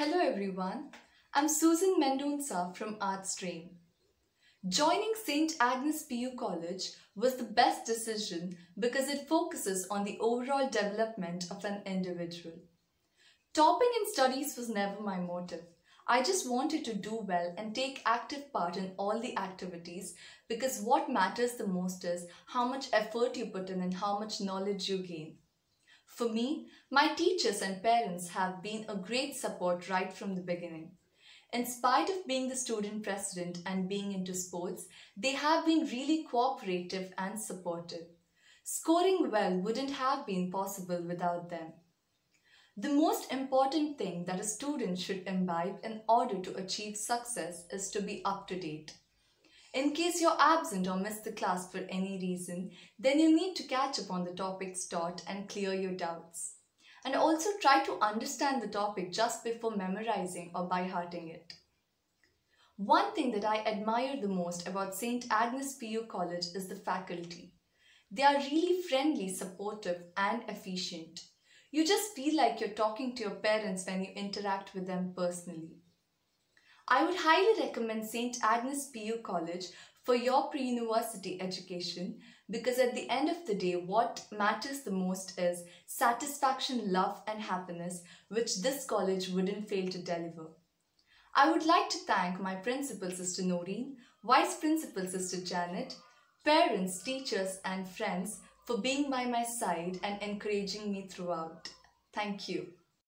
Hello everyone, I'm Susan Mendonça from ArtStream. Joining St. Agnes PU College was the best decision because it focuses on the overall development of an individual. Topping in studies was never my motive. I just wanted to do well and take active part in all the activities because what matters the most is how much effort you put in and how much knowledge you gain. For me, my teachers and parents have been a great support right from the beginning. In spite of being the student president and being into sports, they have been really cooperative and supportive. Scoring well wouldn't have been possible without them. The most important thing that a student should imbibe in order to achieve success is to be up to date. In case you're absent or miss the class for any reason, then you need to catch up on the topics taught and clear your doubts. And also try to understand the topic just before memorizing or by hearting it. One thing that I admire the most about St. Agnes PU College is the faculty. They are really friendly, supportive and efficient. You just feel like you're talking to your parents when you interact with them personally. I would highly recommend St. Agnes PU College for your pre-university education because at the end of the day what matters the most is satisfaction, love and happiness which this college wouldn't fail to deliver. I would like to thank my principal sister Noreen, vice principal sister Janet, parents, teachers and friends for being by my side and encouraging me throughout. Thank you.